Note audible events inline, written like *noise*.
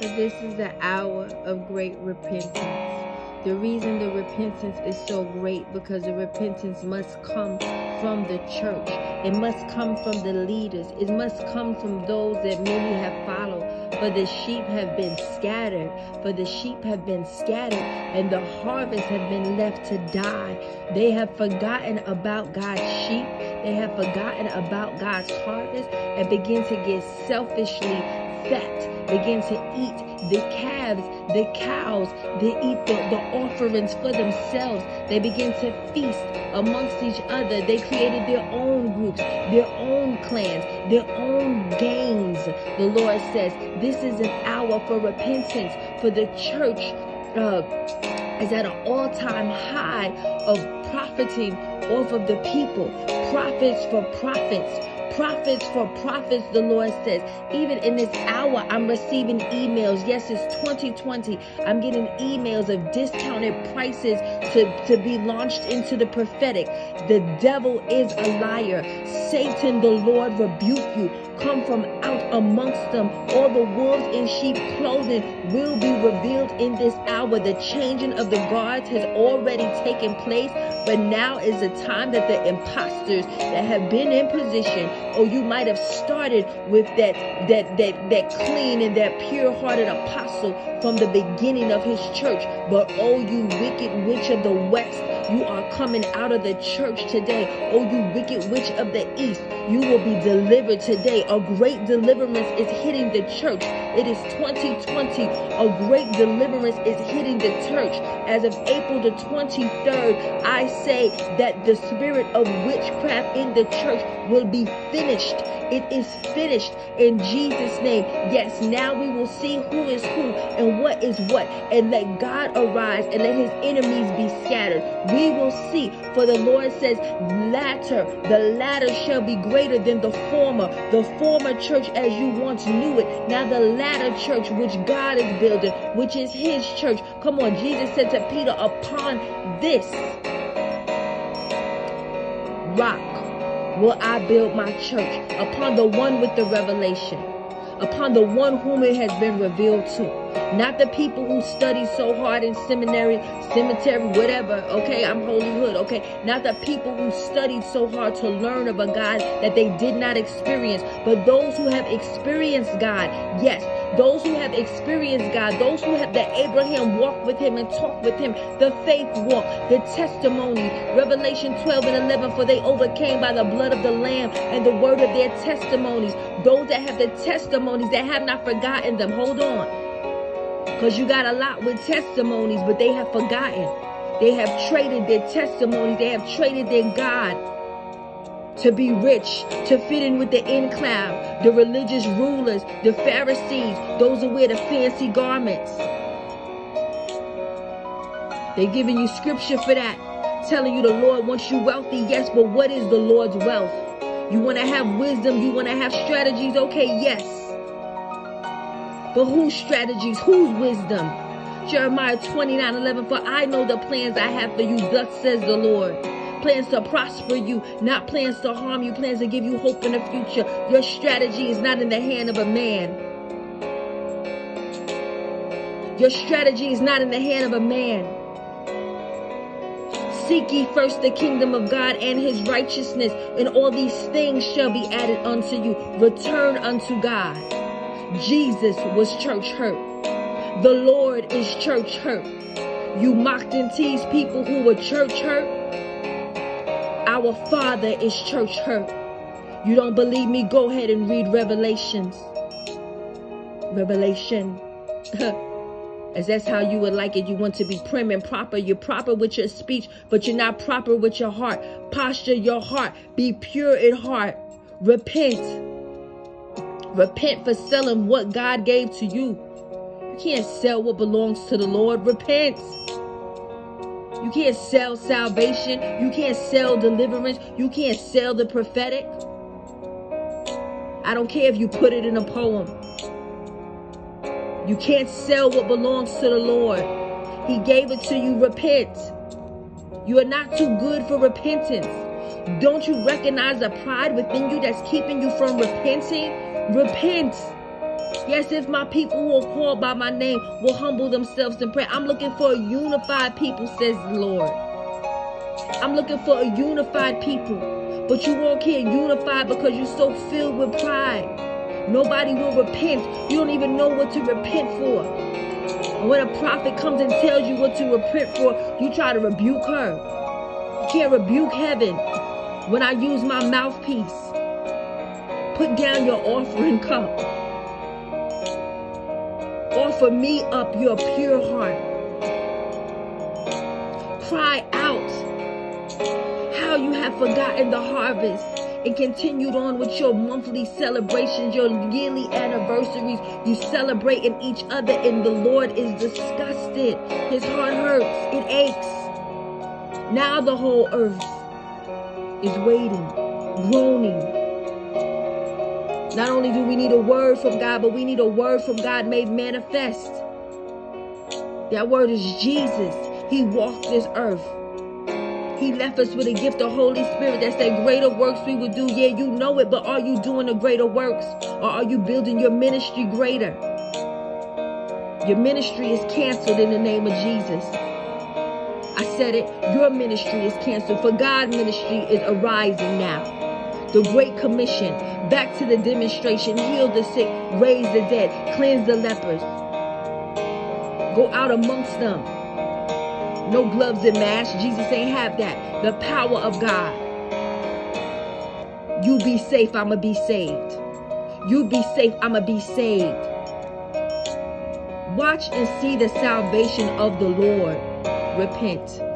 For this is the hour of great repentance. The reason the repentance is so great because the repentance must come from the church. It must come from the leaders. It must come from those that many have followed. For the sheep have been scattered. For the sheep have been scattered and the harvest have been left to die. They have forgotten about God's sheep. They have forgotten about God's harvest and begin to get selfishly fat, begin to eat the calves, the cows, they eat the, the offerings for themselves. They begin to feast amongst each other. They created their own groups, their own clans, their own gangs. The Lord says this is an hour for repentance for the church. Uh, is at an all-time high of profiting off of the people. Profits for profits prophets for prophets, the Lord says. Even in this hour, I'm receiving emails. Yes, it's 2020. I'm getting emails of discounted prices to, to be launched into the prophetic. The devil is a liar. Satan, the Lord, rebuke you. Come from out amongst them. All the wolves in sheep clothing will be revealed in this hour. The changing of the guards has already taken place. But now is the time that the imposters that have been in position, or you might have started with that that that that clean and that pure-hearted apostle from the beginning of his church. But oh, you wicked witch of the west, you are coming out of the church today. Oh, you wicked witch of the east, you will be delivered today. A great deliverance is hitting the church. It is 2020. A great deliverance is hitting the church. As of April the 23rd, I say that the spirit of witchcraft in the church will be finished. It is finished in Jesus' name. Yes, now we will see who is who and what is what, and let God arise and let his enemies be scattered. We will see, for the Lord says, latter, the latter shall be greater than the former. The former church as you once knew it. Now the latter church which God is building, which is his church. Come on, Jesus said to Peter, upon this rock will I build my church upon the one with the revelation, upon the one whom it has been revealed to. Not the people who study so hard in seminary, cemetery, whatever. Okay, I'm holy hood. Okay, not the people who studied so hard to learn of a God that they did not experience, but those who have experienced God. Yes, those who have experienced God, those who have that Abraham walked with him and talked with him, the faith walk, the testimony. Revelation 12 and 11, for they overcame by the blood of the Lamb and the word of their testimonies. Those that have the testimonies that have not forgotten them. Hold on. Because you got a lot with testimonies, but they have forgotten. They have traded their testimonies. They have traded their God to be rich, to fit in with the incloud, the religious rulers, the Pharisees, those who wear the fancy garments. They're giving you scripture for that, telling you the Lord wants you wealthy. Yes, but what is the Lord's wealth? You want to have wisdom, you want to have strategies. Okay, yes. But whose strategies, whose wisdom? Jeremiah 29, 11, for I know the plans I have for you, thus says the Lord. Plans to prosper you, not plans to harm you, plans to give you hope in the future. Your strategy is not in the hand of a man. Your strategy is not in the hand of a man. Seek ye first the kingdom of God and his righteousness, and all these things shall be added unto you. Return unto God. Jesus was church hurt. The Lord is church hurt. You mocked and teased people who were church hurt. Our Father is church hurt. You don't believe me? Go ahead and read Revelations. Revelation. *laughs* As that's how you would like it. You want to be prim and proper. You're proper with your speech, but you're not proper with your heart. Posture your heart. Be pure in heart. Repent. Repent for selling what God gave to you. You can't sell what belongs to the Lord. Repent. You can't sell salvation. You can't sell deliverance. You can't sell the prophetic. I don't care if you put it in a poem. You can't sell what belongs to the Lord. He gave it to you. Repent. You are not too good for repentance. Don't you recognize the pride within you that's keeping you from repenting? Repent. Yes, if my people who are called by my name will humble themselves and pray. I'm looking for a unified people, says the Lord. I'm looking for a unified people. But you won't get unified because you're so filled with pride. Nobody will repent. You don't even know what to repent for. And when a prophet comes and tells you what to repent for, you try to rebuke her. You can't rebuke heaven when I use my mouthpiece. Put down your offering cup. Offer me up your pure heart. Cry out how you have forgotten the harvest and continued on with your monthly celebrations, your yearly anniversaries. You celebrating each other, and the Lord is disgusted. His heart hurts, it aches. Now the whole earth is waiting, groaning. Not only do we need a word from God, but we need a word from God made manifest. That word is Jesus. He walked this earth. He left us with a gift of Holy Spirit that said greater works we would do. Yeah, you know it, but are you doing the greater works? Or are you building your ministry greater? Your ministry is canceled in the name of Jesus. I said it, your ministry is canceled. For God ministry is arising now. The Great Commission, back to the demonstration, heal the sick, raise the dead, cleanse the lepers. Go out amongst them no gloves and masks. Jesus ain't have that. The power of God. You be safe, I'ma be saved. You be safe, I'ma be saved. Watch and see the salvation of the Lord. Repent.